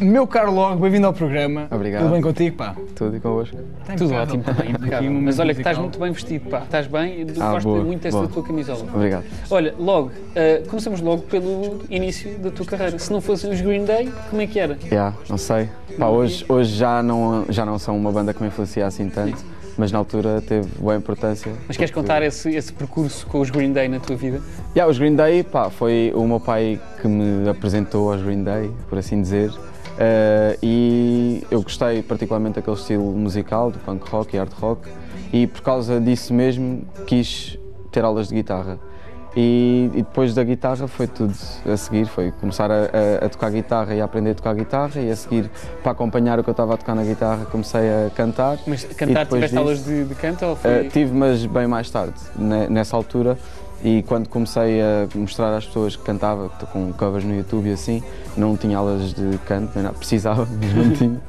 Meu caro Log, bem-vindo ao programa. Obrigado. Tudo bem contigo, pá? Tudo e convosco? Tá Tudo ótimo também, Aqui um Mas olha que estás muito bem vestido, pá. Estás bem, eu Ah, gosto boa, muito dessa tua camisola. Obrigado. Olha, logo, eh, começamos logo pelo início da tua carreira. Se não fossem os Green Day, como é que era? Já, não sei. Pá, hoje hoje já, não, já não são uma banda que me influencia assim tanto, mas na altura teve boa importância. Mas queres contar esse, esse percurso com os Green Day na tua vida? Já, os Green Day, pá, foi o meu pai que me apresentou aos Green Day, por assim dizer. Eh, e eu gostei particularmente daquele estilo musical, do punk rock e hard rock, e por causa disso mesmo quis ter aulas de guitarra. E, e depois da guitarra foi tudo a seguir, foi começar a, a- a tocar guitarra e a aprender a tocar guitarra e a seguir para acompanhar o que eu estava a tocar na guitarra comecei a cantar. Mas cantar, tiveste disso- aulas de, de canto ou foi... Uh, tive, mas bem mais tarde, ne- nessa altura. E quando comecei a mostrar às pessoas que cantava, com covers no YouTube e assim, não tinha aulas de canto, nem nada, precisava, mas não tinha.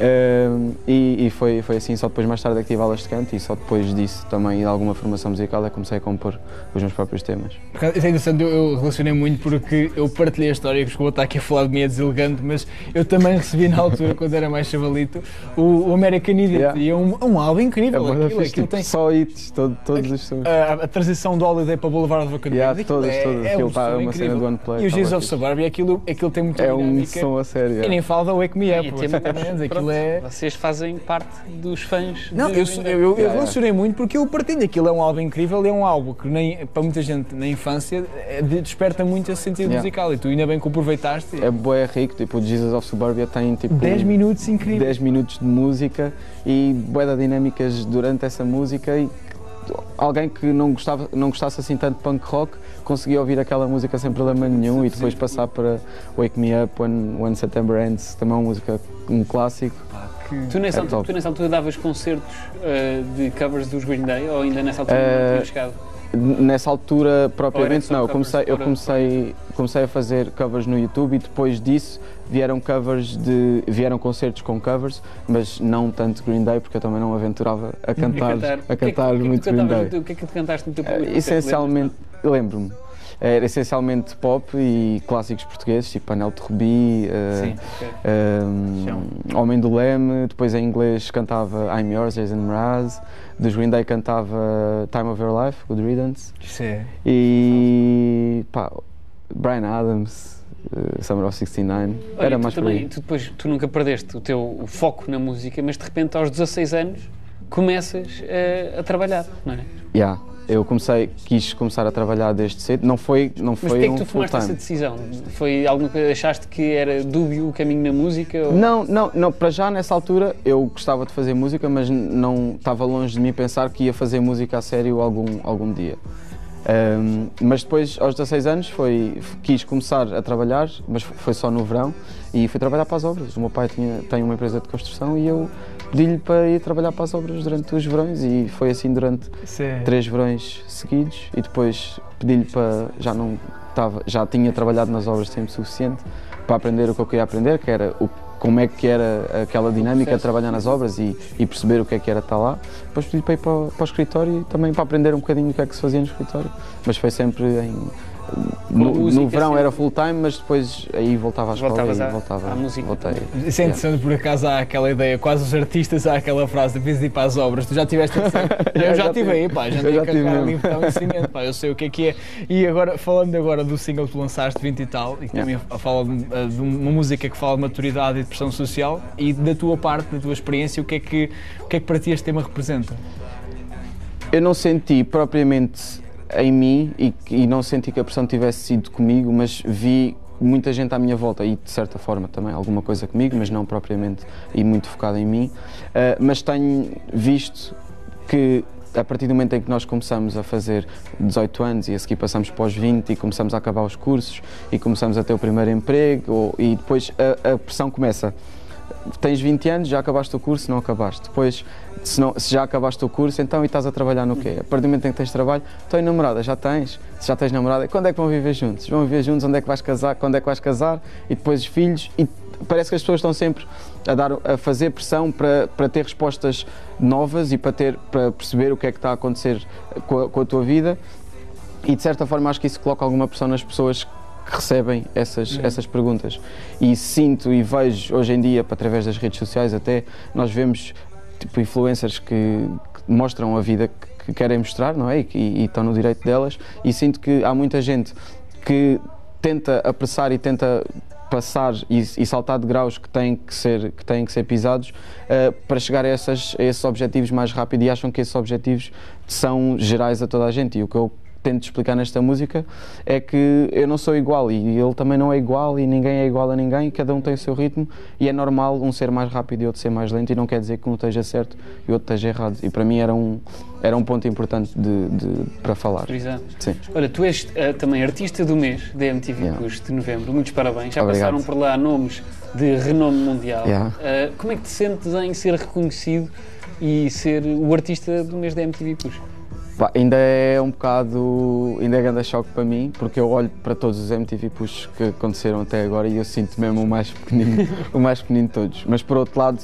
Um, e e foi, foi assim, só depois mais tarde é que tive aulas de canto e só depois disso também de alguma formação musical é que comecei a compor os meus próprios temas. Isso é interessante, eu, eu relacionei muito porque eu partilhei a história que vou estar aqui a falar de mim é deselegante, mas eu também recebi na altura, quando era mais chavalito, o, o American Idiot Yeah. e é um, um álbum incrível. da aquilo, aquilo tipo, tem Só hits, todo, todos os sons. a, a transição do Holiday para Boulevard of. Yeah, todas, todas. Aquilo tá som uma cena incrível. do Unplugged, E os bué of. Suburbia, aquilo, aquilo tem muita É um dinâmica. som a sério. E nem fala Wake Me Up, E ou temos- exatamente, aquilo pronto, é... Vocês fazem parte dos fãs Não, de eu, eu, eu, relacionei muito porque eu partilho. Aquilo é um álbum incrível e é um álbum que nem, para muita gente na infância é de- desperta muito esse sentido Yeah. musical e tu ainda bem que o aproveitaste. É bué rico, tipo o Jesus of Suburbia tem tipo 10 minutos incríveis. 10 minutos de música e de dinâmicas durante essa música e alguém que não, gostava, não gostasse assim tanto de punk rock conseguia ouvir aquela música sem problema nenhum e depois passar para Wake Me Up When, When September Ends, também é uma música, um clássico. Tu nessa, É altura, tu nessa altura davas concertos eh, de covers dos Green Day ou ainda nessa altura não Eh, tinhas chegado? Nessa altura propriamente não, eu comecei, eu comecei, comecei a fazer covers no YouTube e depois disso vieram covers de vieram concertos com covers, mas não tanto Green Day porque eu também não aventurava a cantar, a O que é que- cantar o que é que muito Green cantavas Day. O que é que tu cantaste no teu primeiro concerto? essencialmente, lembro-me, era essencialmente pop e clásicos portugueses, tipo Anel de Rubi, eh, Sim, ok. eh, Homem do Leme, depois em inglês cantava I'm Yours, Jason Mraz, dos Green Day cantava Time of Your Life, Good Riddance, é. e pá, Brian Adams, eh, Summer of 69, Olha, era tu mais também, tu depois, tu nunca perdeste o teu foco na música, mas de repente aos 16 anos começas eh, a trabalhar, não é? Yeah. Eu comecei, quis começar a trabalhar desde cedo, não foi, não Mas foi porquê é que um tu tomaste essa decisão? Foi alguma coisa, achaste que era dúbio o caminho na música? Ou... Não, não, não, para já nessa altura eu gostava de fazer música, mas não estava longe de mim pensar que ia fazer música a sério algum, algum dia. Ahm, mas depois, aos 16 anos, foi, quis começar a trabalhar, mas foi só no verão, e fui trabalhar para as obras. O meu pai tinha, tem uma empresa de construção e eu pedi-lhe para ir trabalhar para as obras durante os verões, e foi assim durante é. três verões seguidos, e depois pedi-lhe para. Já, não estava, já tinha trabalhado nas obras tempo suficiente para aprender o que eu queria aprender, que era o, como é que era aquela dinâmica de trabalhar nas obras e, e perceber o que é que era estar lá. Depois pedi para ir para, o- para o escritório e também para aprender um bocadinho o que é que se fazia no escritório. Mas foi sempre em. No, música, no verão sim. era full time, mas depois aí voltava à escola Voltavas e à- voltava. à música. Voltei. Isso é interessante, por acaso há aquela ideia, quase os artistas há aquela frase, devias ir para as obras, tu já tiveste assim? Eu Eu já estive tive. aí, pá, já andei a carregar mesmo. ali para o conhecimento, pá, eu sei o que é que é. E agora, falando agora do single que tu lançaste, 20 e tal, e que também fala de, de uma música que fala de maturidade e de pressão social, e da tua parte, da tua experiência, o que é que, o que, é que para ti este tema representa? Eu não senti propriamente em mim e, e não senti que a pressão tivesse sido comigo, mas vi muita gente à minha volta e de certa forma também alguma coisa comigo, mas não propriamente e muito focada em mim. Ah, mas tenho visto que a partir do momento em que nós começamos a fazer 18 anos e a seguir passamos para os 20 e começamos a acabar os cursos e começamos a ter o primeiro emprego ou- e depois a, a pressão começa tens 20 anos, já acabaste o curso, não acabaste. Depois, se, não- se já acabaste o curso, então e estás a trabalhar no quê? A partir do momento em que tens trabalho, estou em namorada, já tens? Se já tens namorada, quando é que vão viver juntos? Vão viver juntos, onde é que vais casar? Quando é que vais casar? E depois filhos. E parece que as pessoas estão sempre a, dar, a fazer pressão para, para ter respostas novas e para, ter, para perceber o que é que está a acontecer com a, com a tua vida. E de certa forma acho que isso coloca alguma pressão nas pessoas que recebem essas, essas perguntas. E sinto e vejo hoje em dia, através das redes sociais até, nós vemos tipo, influencers que, que mostram a vida que, que querem mostrar, não é? E, e, e estão no direito delas. E sinto que há muita gente que tenta apressar e tenta passar e, e, saltar de graus que têm que ser, que têm que ser pisados uh, para chegar a, essas, a esses objetivos mais rápido e acham que esses objetivos são gerais a toda a gente. E o que eu tento explicar nesta música é que eu não sou igual e ele também não é igual e ninguém é igual a ninguém, cada um tem o seu ritmo e é normal um ser mais rápido e outro ser mais lento e não quer dizer que um esteja certo e o outro esteja errado. E para mim era um, era um ponto importante de, de para falar. Sim. Olha, tu és uh, também artista do mês da MTV yeah. Plus de novembro, muitos parabéns. Já Obrigado. passaram por lá nomes de renome mundial. Yeah. Uh, como é que te sentes em ser reconhecido e ser o artista do mês da MTV Plus? Ainda é um bocado, ainda é grande choque para mim, porque eu olho para todos os MTV Push que aconteceram até agora e eu sinto mesmo o mais pequenino, o mais pequenino de todos. Mas por outro lado,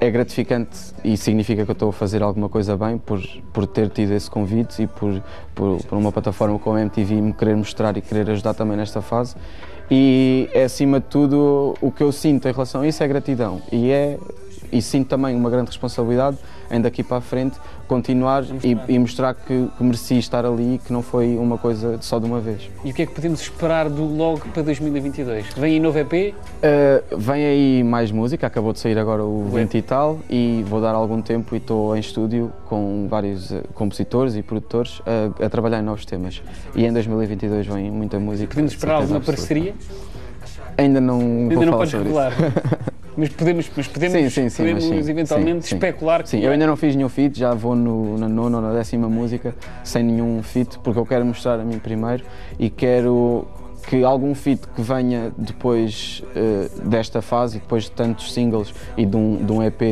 é gratificante e significa que eu estou a fazer alguma coisa bem por, por ter tido esse convite e por, por, por uma plataforma como a MTV me querer mostrar e querer ajudar também nesta fase. E é acima de tudo o que eu sinto em relação a isso é gratidão e é e sinto também uma grande responsabilidade em daqui para a frente continuar e, e, mostrar que, que mereci estar ali e que não foi uma coisa só de uma vez. E o que é que podemos esperar do logo para 2022? Vem aí novo EP? Uh, eh, vem aí mais música, acabou de sair agora o 20 e tal e vou dar algum tempo e estou em estúdio com vários uh, compositores e produtores uh, a trabalhar em novos temas. E em 2022 vem muita música. Podemos esperar alguma parceria? Ainda não Ainda vou não falar podes sobre regular. Isso. Mas podemos, mas podemos, sim, sim, sim, podemos sim, eventualmente especular que. Sim, eu ainda não fiz nenhum feat, já vou no, na nona ou na décima música sem nenhum feat, porque eu quero mostrar a mim primeiro e quero que algum feat que venha depois uh, desta fase, depois de tantos singles e de um, de um EP uh,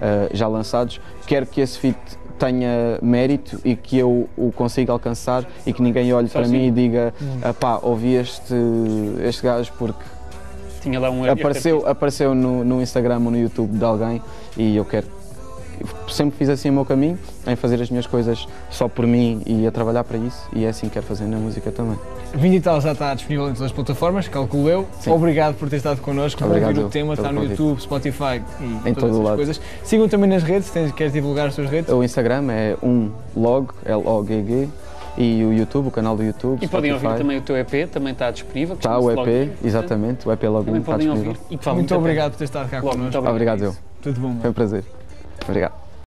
eh, já lançados, quero que esse feat tenha mérito e que eu o consiga alcançar e que ninguém olhe Só para assim. mim e diga hum. pá, ouvi este, este gajo porque tinha lá um apareceu, apareceu no, no Instagram ou no YouTube de alguém e eu quero sempre fiz assim o meu caminho, em fazer as minhas coisas só por mim e a trabalhar para isso, e é assim que quero fazer na música também. Vindital já está disponível em todas as plataformas, calculo eu. Sim. Obrigado por ter estado connosco. Obrigado o tema, está no convite. YouTube, Spotify e em todas todo lado. coisas. Sigam também nas redes, se queres divulgar as suas redes. O Instagram é um log, L-O-G-G, e o YouTube, o canal do YouTube. E podem ouvir também o teu EP, também está disponível. Está o EP, exatamente, o EP logo está disponível. Ouvir. muito obrigado por ter estado cá connosco. Obrigado, eu. Tudo bom. Foi um prazer. Obrigado.